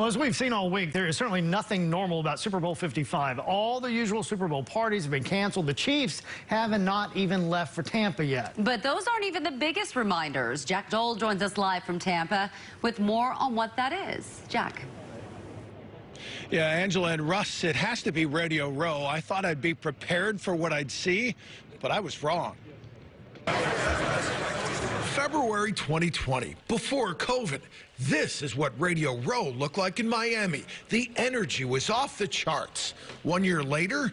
Well, as we've seen all week, there is certainly nothing normal about Super Bowl 55. All the usual Super Bowl parties have been canceled. The Chiefs haven't not even left for Tampa yet. But those aren't even the biggest reminders. Jack Doles joins us live from Tampa with more on what that is. Jack. Yeah, Angela and Russ, it has to be Radio Row. I thought I'd be prepared for what I'd see, but I was wrong. February 2020, before COVID. This is what Radio Row looked like in Miami. The energy was off the charts. One year later,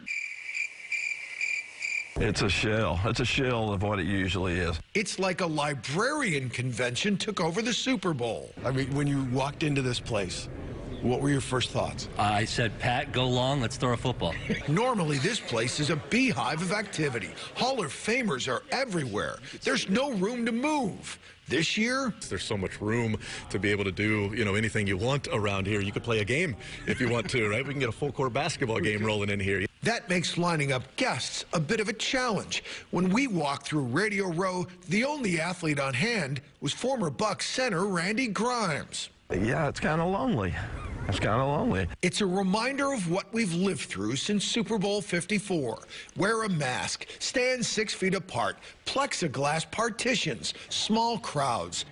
it's a shell. It's a shell of what it usually is. It's like a librarian convention took over the Super Bowl. I mean, when you walked into this place, what were your first thoughts? I said, Pat, go long. Let's throw a football. Normally, this place is a beehive of activity. Hall of Famers are everywhere. There's no room to move. This year, there's so much room to be able to do, you know, anything you want around here. You could play a game if you want to, right? We can get a full court basketball game rolling in here. That makes lining up guests a bit of a challenge. When we walked through Radio Row, the only athlete on hand was former Bucs center Randy Grimes. Yeah, it's kind of lonely. It's kind of lonely. Eh? It's a reminder of what we've lived through since Super Bowl 54. Wear a mask, stand six feet apart, plexiglass partitions, small crowds.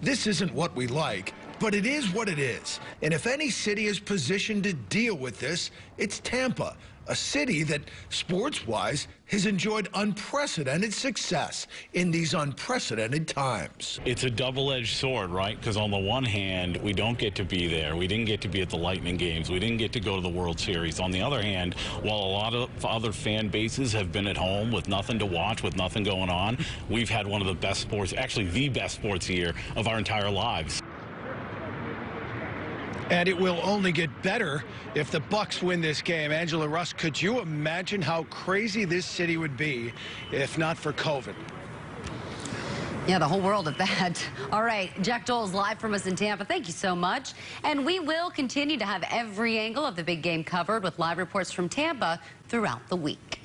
This isn't what we like, but it is what it is. And if any city is positioned to deal with this, it's Tampa, a city that, sports-wise, has enjoyed unprecedented success in these unprecedented times. It's a double-edged sword, right? Because on the one hand, we don't get to be there. We didn't get to be at the Lightning games. We didn't get to go to the World Series. On the other hand, while a lot of other fan bases have been at home with nothing to watch, with nothing going on, we've had one of the best sports, actually the best sports year of our entire lives. And it will only get better if the Bucs win this game. Angela Russ, could you imagine how crazy this city would be if not for COVID? Yeah, the whole world at that. All right, Jack Doles live from us in Tampa. Thank you so much. And we will continue to have every angle of the big game covered with live reports from Tampa throughout the week.